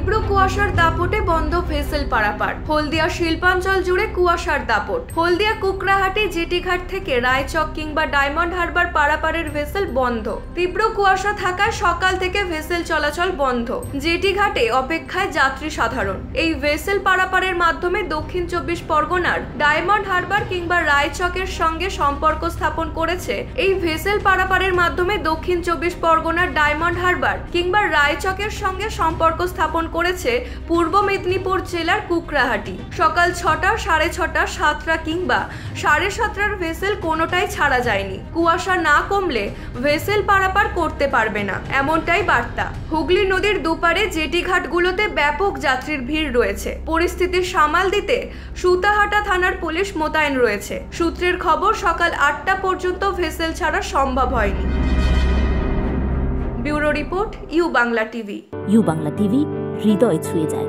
তীব্র কুয়াশার দাপটে বন্ধ ভেসেল পারাপার। হলদিয়া শিল্পাঞ্চল জুড়ে কুয়াশার দাপট। হলদিয়া কুকরাহাটি জেটিঘাট থেকে রায়চক কিংবা ডায়মন্ড হারবার পারাপারের ভেসেল বন্ধ। তীব্র কুয়াশা থাকায় সকাল থেকে ভেসেল চলাচল বন্ধ। জেটিঘাটে অপেক্ষায় যাত্রী সাধারণ। এই ভেসেল পারাপারের মাধ্যমে দক্ষিণ চব্বিশ পরগনার ডায়মন্ড হারবার কিংবা রায়চকের সঙ্গে সম্পর্ক স্থাপন করেছে এই ভেসেল পারাপারের মাধ্যমে দক্ষিণ চব্বিশ পরগনার ডায়মন্ড হারবার কিংবা রায়চকের সঙ্গে সম্পর্ক স্থাপন করেছে পূর্ব মেদিনীপুর জেলার কুকরাহাটি সকাল ছটা সাড়ে ছটা সাতটা কিংবা সাড়ে সাতটার ভেসেল কোনোটাই ছাড়া যায়নি। কুয়াশা না কমলে ভেসেল পারাপার করতে পারবে না, এমনটাই বার্তা। হুগলি নদীর দুপারে জেটি ঘাটগুলোতে ব্যাপক যাত্রীর ভিড় রয়েছে। পরিস্থিতি সামাল দিতে সুতাহাটা থানার পুলিশ মোতায়েন রয়েছে। সূত্রের খবর, সকাল আটটা পর্যন্ত ভেসেল ছাড়া সম্ভব হয়নি। Bureau report, U Bangla TV. U Bangla TV হৃদয় ছুঁয়ে যায়।